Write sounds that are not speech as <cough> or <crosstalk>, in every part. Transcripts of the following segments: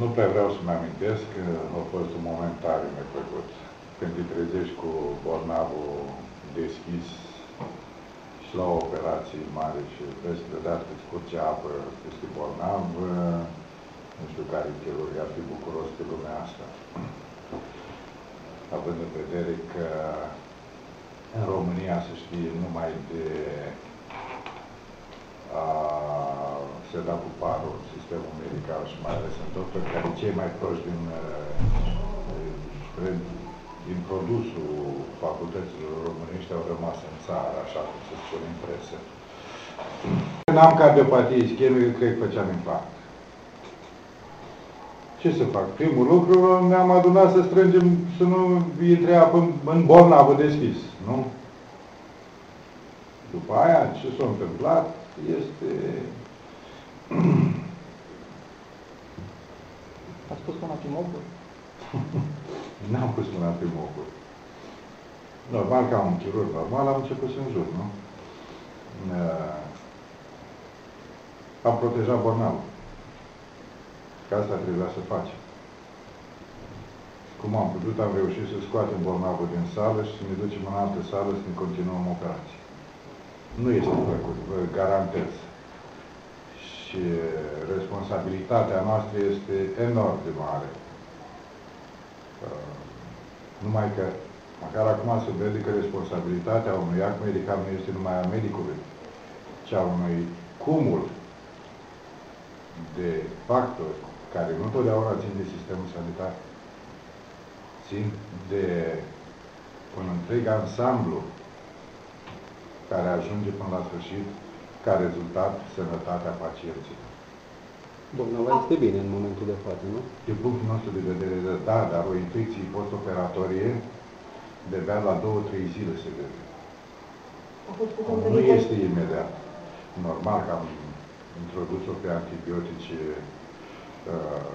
Nu prea vreau să-mi amintesc că a fost un moment tare neplăcut. Când te trezești cu bolnavul deschis și la o operație mare și vezi că dată îți curge apă peste bolnav, nu știu care chirurg ar fi bucuros pe lumea asta. Având în vedere că în România, să știe, numai de a se da cu parul sistemul medical și mai ales în doctori care cei mai proști din, uh, din produsul facultăților românești au rămas în țară, așa cum se spune în presă. Când am cardiopatie ischemică, cred că făceam infarct. Ce să fac? Primul lucru, ne-am adunat să strângem, să nu intre apă în, în bolnavă deschis, nu? După aia, ce s-a întâmplat este <clears throat> Ați pus mâna pe mocuri? <laughs> N-am pus mâna pe mocuri. Normal, ca un chirurg normal, am început să înjur, nu? Uh, am protejat bolnavul. Că asta trebuia să facem. Cum am putut, am reușit să scoatem bolnavul din sală și să ne ducem în altă sală să ne continuăm operația. Nu este plăcut, vă garantez și responsabilitatea noastră este enorm de mare. Uh, numai că, măcar acum se vede că responsabilitatea unui act medical nu este numai a medicului, ci a unui cumul de factori care nu totdeauna țin de sistemul sanitar, țin de un întreg ansamblu care ajunge până la sfârșit ca rezultat sănătatea pacienților. Bolnava este bine în momentul de față, nu? Din punctul nostru de vedere, da, dar o infecție postoperatorie de bea la două-trei zile se vede. Nu este imediat. Normal că am introdus-o pe antibiotice uh,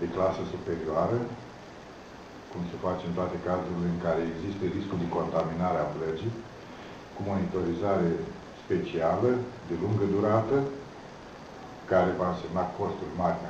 de clasă superioară, cum se face în toate cazurile în care există riscul de contaminare a plăgii, cu monitorizare specială, de lungă durată, care va însemna costuri mari